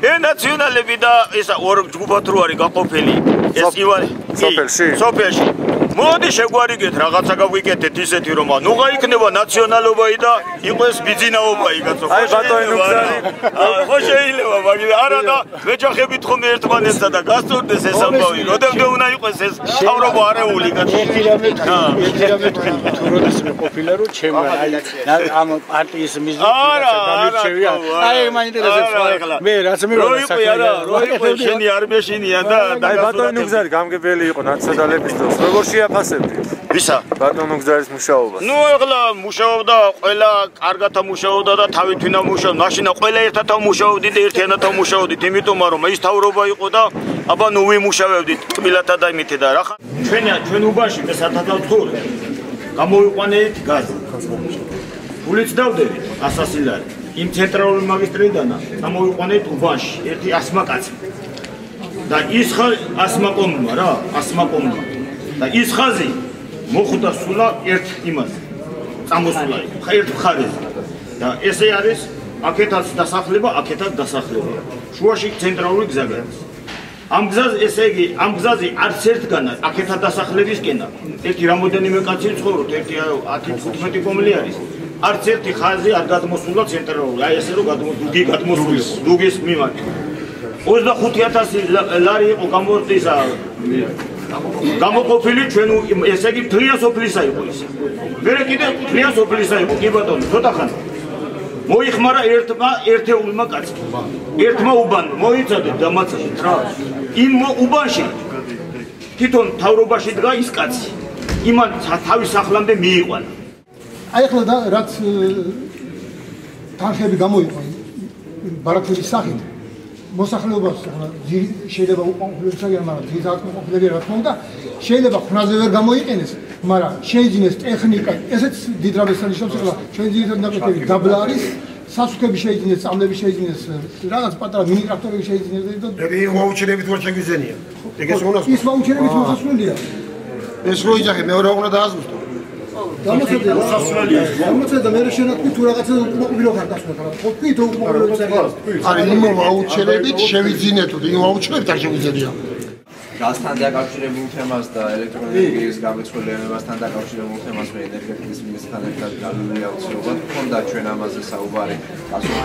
ე ნაციონალები და ესა ორ ჯგუფად რო არის გაყოფილი ეს ივანე სოფელში? სოფელში მოდი შეგვარიგეთ რაღაცა გავიკეთეთ ისეთი რომ ნუ გაიქნება ნაციონალობაი და იყოს ბიზნაობაი კაცო აი, ბატონი ნუგზარი. ხო შეიძლება მაგრამ არა და მეჯახებით ხომ ერთმანეთსა და გასწორდეს ეს ამბავი. როდემდე უნდა იყოს ეს თავრობა არეული კაცო ერთი რამე ერთი რამე თუ როდესმე ყოფილა რომ ჩემ აი ამ პარტიის მიზნით არა, არა, აი მაინტერესებს არა, ეხლა. მე რაც მე რო იყო არა რო იყო შენი არ მეშინია და აი ბატონი ნუგზარი გამგებელი იყო ნაცადალების დროს. როგორ შეაფასებდი? ვისა? ბატონ ნუგზარის მუშაობას? ნუ ეხლა მუშაობდა ყველა კარგათა მუშაობდა და თავი თვითონ მუშაობდა მაშინა ყველა ერთად მუშაობდით და ერთიანად მუშაობდით იმიტომ რომ ის თავრობა იყო და აბა ნუ ვიმუშავებდით თბილათა და იმითი და რა ჩვენ ჩვენ უბანში მე სათათალ ცხოვრე გამოვიყვანეთ გაზი. გულიც დავდებით ასასილარი. იმ ცენტრალური მაგისტრალიდან გამოვიყვანეთ უბანში ერთი ასმა კაცი და ის ხა ასმა კომმა რა ასმა კომმა და ის ხაზი მოხვდა სულა ერთ იმას წამოსულა ხა ერთ მხარეს და ესე არის აქეთაც დასახლება აქეთაც დასახლება. შუაში ცენტრალური გზა გადის. ამ გზაზე ესე იგი ამ გზაზე არც ერთგანა აქეთა დასახლებისკენა ერთი რამოდენიმე კაცი ცხოვრობთ ერთი 10-15 კომლი არის. არც ერთი ხაზი არ გადმოსულა ცენტრალური. აი ესე რომ გადმოსული გადმოსული ლუგის მიმართ. 25000 ლარი იყო გამორტისა გამოყოფილი ჩვენ ესე იგი თლიან სოფლისა იყო ის. მერე კიდე თლიან სოფლისა იყო კი ბატონო, ცოტა ხანი. მოიხმარა ერთმა ერთეულმა კაცმა. ერთმა უბანმა მოიცადეთ დამაცადეთ რა. იმ უბანში თვითონ თავრობაში დგა ის კაცი. იმან თავის ახლამდე მიიყვანა. აი ახლა და რაც თანხები გამოიყო ბარათების სახით მოსახლეობას შეიძლება აგერ მაგრამ ძირითადად უყურებელი რა თქმა უნდა შეიძლება ხრაზე ვერ გამოიყენეს მაგრამ შეიძინეს ტექნიკა ესეც დიდ რამეს ნიშნავს ახლა ჩვენ ძირითადად ნაკეთები დაბლა არის სასუქები შეიძინეს წამლები შეიძინეს რაღაც პატარა მინი ტრაქტორები შეიძინეს და ეგ მოუჩერებით ვარ შეგვიძლია. ეგეს უნდა ის მოუჩერებით მოსასვლელია ეს რო იძახე მეორე უნდა დააზუსტო. გამოცედა მოსასვლელია გამოცედა მე შენათქვი თუ რაღაცა უკმაყოფილო ხარ დასვლა რა თქვი თუ უკმაყოფილო წერია არის იმ ვაუჩერებით შევიძინეთო და იმ ვაუჩერებით არ შეგვიძლია. გაზთან დაკავშირებულ თემას და ელექტროენერგიის გამეცვალებასთან დაკავშირებულ თემას მე ენერგეტიკის მინისტრთან ერთად გამოვიაუცილებლად. ხონდა ჩვენ ამაზე საუბარი გასულ.